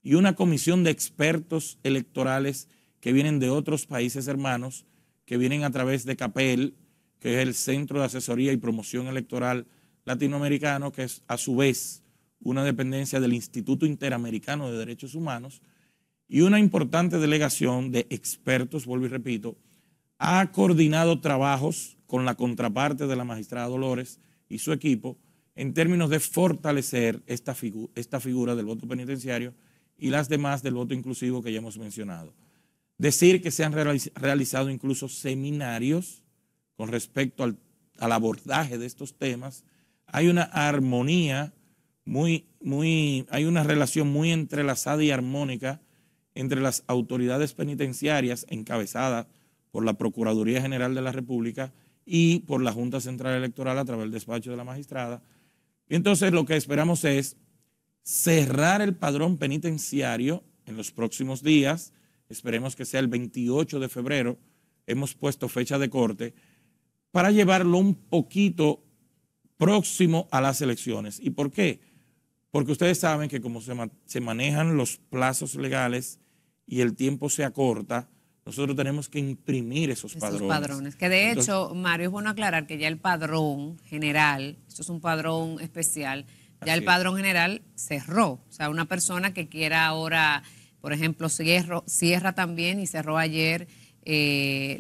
y una comisión de expertos electorales que vienen de otros países hermanos, que vienen a través de CAPEL, que es el Centro de Asesoría y Promoción Electoral Latinoamericano, que es a su vez una dependencia del Instituto Interamericano de Derechos Humanos, y una importante delegación de expertos, vuelvo y repito, ha coordinado trabajos con la contraparte de la magistrada Dolores y su equipo en términos de fortalecer esta, esta figura del voto penitenciario y las demás del voto inclusivo que ya hemos mencionado. Decir que se han realizado incluso seminarios con respecto al, abordaje de estos temas. Hay una armonía muy, muy, hay una relación muy entrelazada y armónica entre las autoridades penitenciarias encabezadas por la Procuraduría General de la República y por la Junta Central Electoral a través del despacho de la magistrada. Y entonces lo que esperamos es cerrar el padrón penitenciario en los próximos días, esperemos que sea el 28 de febrero, hemos puesto fecha de corte, para llevarlo un poquito próximo a las elecciones. ¿Y por qué? Porque ustedes saben que como se, manejan los plazos legales y el tiempo se acorta, nosotros tenemos que imprimir esos, padrones. padrones. Que de hecho, Mario, es bueno aclarar que ya el padrón general, esto es un padrón especial, ya el padrón general cerró. O sea, una persona que quiera ahora, por ejemplo, cierro, cierra también y cerró ayer eh,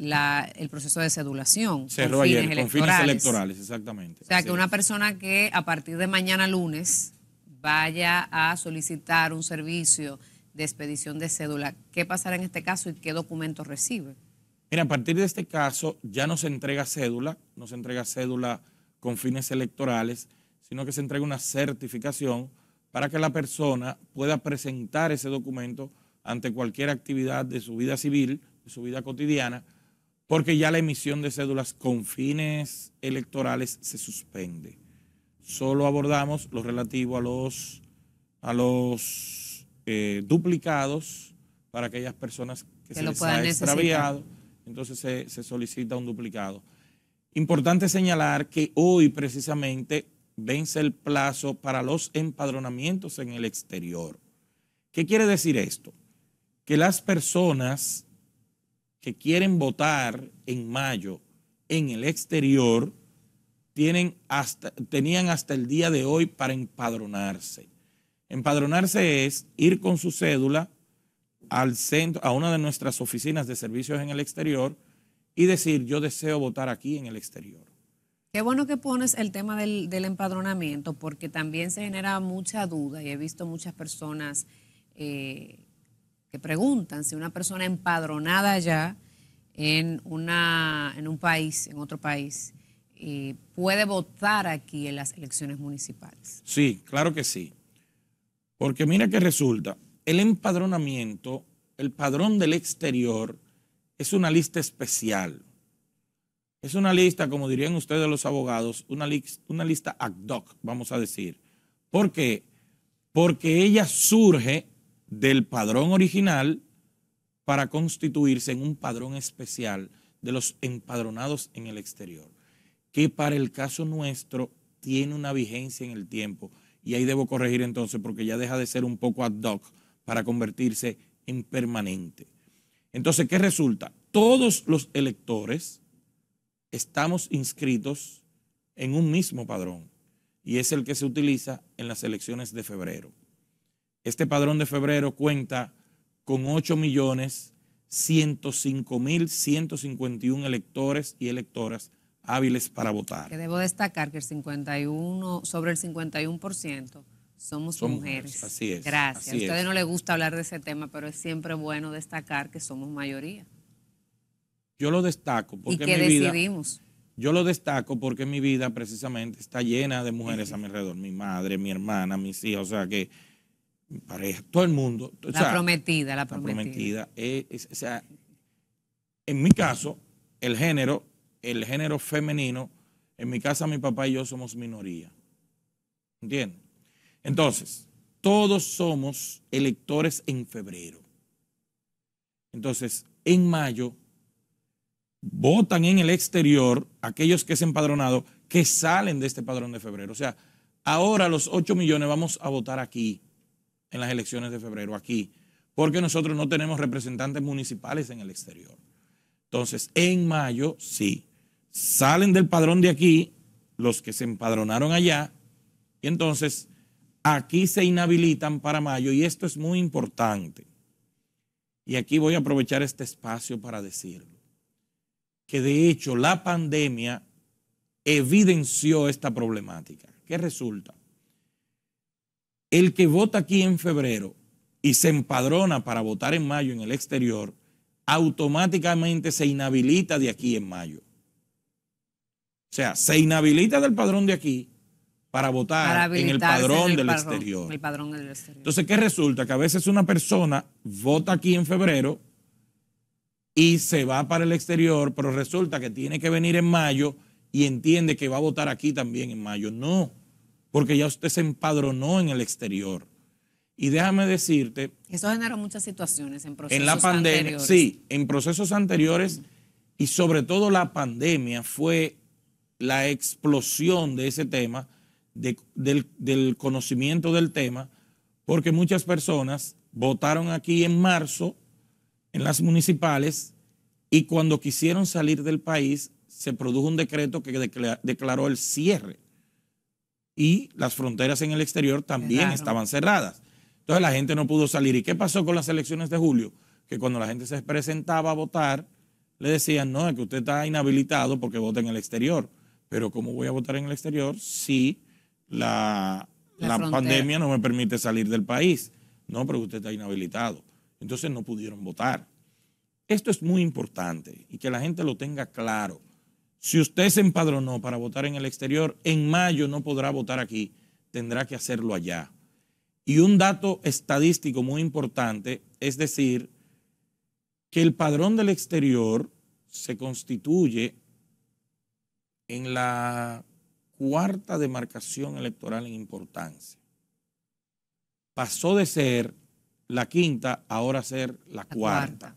el proceso de sedulación. Cerró ayer, con fines electorales, exactamente. O sea, que una persona que a partir de mañana lunes vaya a solicitar un servicio de expedición de cédula, ¿qué pasará en este caso y qué documentos recibe? Mira, a partir de este caso ya no se entrega cédula, no se entrega cédula con fines electorales, sino que se entrega una certificación para que la persona pueda presentar ese documento ante cualquier actividad de su vida civil, de su vida cotidiana, porque ya la emisión de cédulas con fines electorales se suspende. Solo abordamos lo relativo a los, a los eh, duplicados para aquellas personas que, se les ha extraviado, entonces se, se solicita un duplicado. Importante señalar que hoy precisamente vence el plazo para los empadronamientos en el exterior. ¿Qué quiere decir esto? Que las personas que quieren votar en mayo en el exterior tienen hasta, tenían hasta el día de hoy para empadronarse. Empadronarse es ir con su cédula al centro, a una de nuestras oficinas de servicios en el exterior y decir, yo deseo votar aquí en el exterior. Qué bueno que pones el tema del, empadronamiento, porque también se genera mucha duda y he visto muchas personas eh, que preguntan si una persona empadronada ya en, una, en un país, en otro país, puede votar aquí en las elecciones municipales. Sí, claro que sí. Porque mira que resulta, el empadronamiento, el padrón del exterior, es una lista especial. Es una lista, como dirían ustedes los abogados, una, una lista ad hoc, vamos a decir. ¿Por qué? Porque ella surge del padrón original para constituirse en un padrón especial de los empadronados en el exterior, que para el caso nuestro tiene una vigencia en el tiempo y ahí debo corregir entonces porque ya deja de ser un poco ad hoc para convertirse en permanente. Entonces, ¿qué resulta? Todos los electores estamos inscritos en un mismo padrón y es el que se utiliza en las elecciones de febrero. Este padrón de febrero cuenta con 8 millones 105 mil 151 electores y electoras hábiles para votar. Que debo destacar que el 51, sobre el 51% somos, mujeres. Así es. Gracias. a ustedes no les gusta hablar de ese tema, pero es siempre bueno destacar que somos mayoría. Yo lo destaco porque y que mi decidimos. Vida, yo lo destaco porque mi vida precisamente está llena de mujeres a mi alrededor. Mi madre, mi hermana, mis hijas, o sea que mi pareja, todo el mundo. La prometida, la prometida. La prometida. o sea, en mi caso, el género el género femenino, en mi casa mi papá y yo somos minoría. ¿Entienden? Entonces, todos somos electores en febrero. Entonces, en mayo, votan en el exterior aquellos que se empadronado que salen de este padrón de febrero. O sea, ahora los 8 millones vamos a votar aquí, en las elecciones de febrero, aquí, porque nosotros no tenemos representantes municipales en el exterior. Entonces, en mayo, sí, salen del padrón de aquí, los que se empadronaron allá, y entonces aquí se inhabilitan para mayo, y esto es muy importante. Y aquí voy a aprovechar este espacio para decirlo, que de hecho la pandemia evidenció esta problemática. ¿Qué resulta? El que vota aquí en febrero y se empadrona para votar en mayo en el exterior, automáticamente se inhabilita de aquí en mayo. O sea, se inhabilita del padrón de aquí para votar en el padrón, del, exterior. el padrón del exterior. Entonces, ¿qué resulta? Que a veces una persona vota aquí en febrero y se va para el exterior, pero resulta que tiene que venir en mayo y entiende que va a votar aquí también en mayo. No, porque ya usted se empadronó en el exterior. Y déjame decirte. Eso generó muchas situaciones en procesos En la pandemia, sí, en procesos anteriores y sobre todo la pandemia fue la explosión de ese tema, del, del conocimiento del tema, porque muchas personas votaron aquí en marzo en las municipales y cuando quisieron salir del país se produjo un decreto que declaró el cierre y las fronteras en el exterior también estaban cerradas. Entonces la gente no pudo salir. ¿Y qué pasó con las elecciones de julio? Que cuando la gente se presentaba a votar, le decían, no, es que usted está inhabilitado porque vota en el exterior. Pero ¿cómo voy a votar en el exterior si la, la, pandemia no me permite salir del país? No, pero usted está inhabilitado. Entonces no pudieron votar. Esto es muy importante y que la gente lo tenga claro. Si usted se empadronó para votar en el exterior, en mayo no podrá votar aquí, tendrá que hacerlo allá. Y un dato estadístico muy importante es decir que el padrón del exterior se constituye en la cuarta demarcación electoral en importancia. Pasó de ser la quinta, ahora a ser la, cuarta.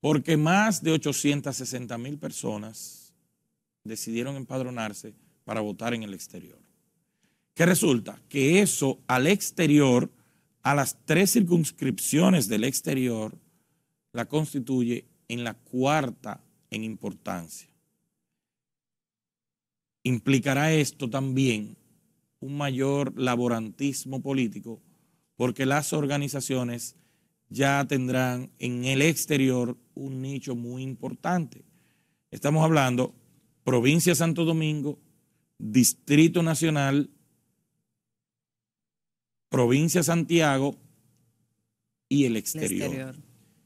Porque más de 860 mil personas decidieron empadronarse para votar en el exterior. ¿Qué resulta? Que eso al exterior, a las tres circunscripciones del exterior, la constituye en la cuarta en importancia. Implicará esto también un mayor laborantismo político porque las organizaciones ya tendrán en el exterior un nicho muy importante. Estamos hablando provincia Santo Domingo, Distrito Nacional, provincia Santiago y el exterior.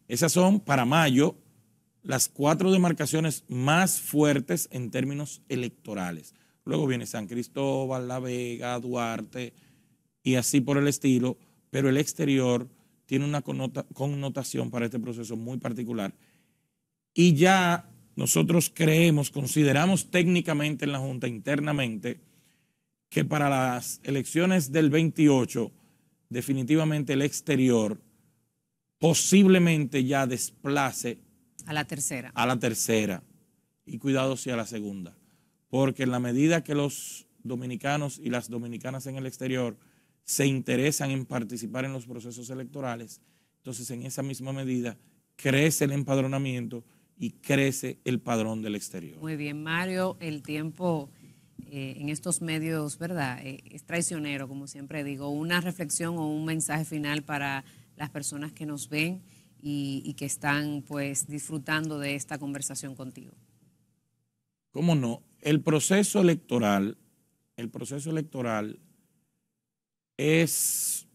Esas son para mayo las cuatro demarcaciones más fuertes en términos electorales. Luego viene San Cristóbal, La Vega, Duarte y así por el estilo, pero el exterior tiene una connotación para este proceso muy particular. Y ya nosotros creemos, consideramos técnicamente en la Junta internamente, que para las elecciones del 28, definitivamente el exterior posiblemente ya desplace a la tercera. A la tercera. Y cuidado si a la segunda. Porque en la medida que los dominicanos y las dominicanas en el exterior se interesan en participar en los procesos electorales, entonces en esa misma medida crece el empadronamiento y crece el padrón del exterior. Muy bien, Mario, el tiempo eh, en estos medios, ¿verdad? Eh, es traicionero, como siempre digo. Una reflexión o un mensaje final para las personas que nos ven y, que están pues disfrutando de esta conversación contigo. ¿Cómo no? El proceso electoral, el proceso electoral es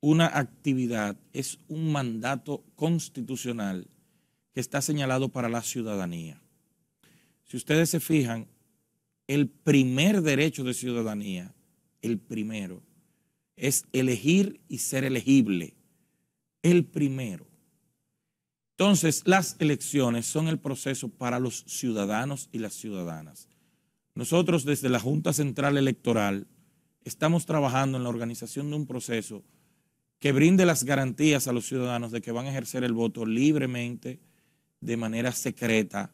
una actividad, es un mandato constitucional que está señalado para la ciudadanía. Si ustedes se fijan, el primer derecho de ciudadanía, el primero, es elegir y ser elegible. El primero. Entonces, las elecciones son el proceso para los ciudadanos y las ciudadanas. Nosotros desde la Junta Central Electoral estamos trabajando en la organización de un proceso que brinde las garantías a los ciudadanos de que van a ejercer el voto libremente, de manera secreta,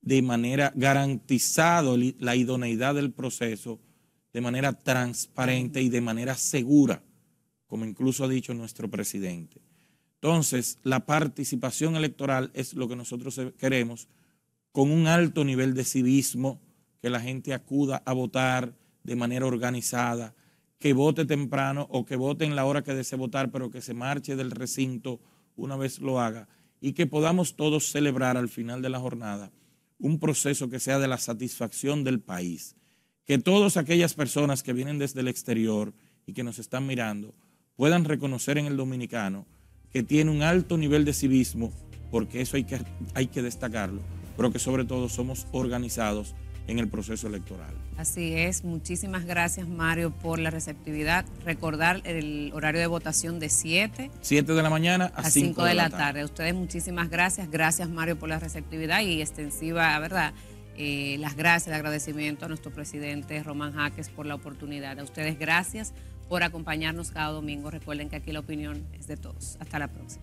de manera garantizado la idoneidad del proceso, de manera transparente y de manera segura, como incluso ha dicho nuestro presidente. Entonces, la participación electoral es lo que nosotros queremos con un alto nivel de civismo, que la gente acuda a votar de manera organizada, que vote temprano o que vote en la hora que desee votar, pero que se marche del recinto una vez lo haga y que podamos todos celebrar al final de la jornada un proceso que sea de la satisfacción del país. Que todas aquellas personas que vienen desde el exterior y que nos están mirando puedan reconocer en el dominicano que tiene un alto nivel de civismo, porque eso hay que, hay que destacarlo, pero que sobre todo somos organizados en el proceso electoral. Así es, muchísimas gracias Mario por la receptividad. Recordar el horario de votación de 7. 7 de la mañana a, 5 de, la, tarde. A ustedes muchísimas gracias. Gracias Mario por la receptividad y extensiva, ¿verdad? Eh, las gracias, el agradecimiento a nuestro presidente Román Jaques por la oportunidad. A ustedes gracias por acompañarnos cada domingo. Recuerden que aquí la opinión es de todos. Hasta la próxima.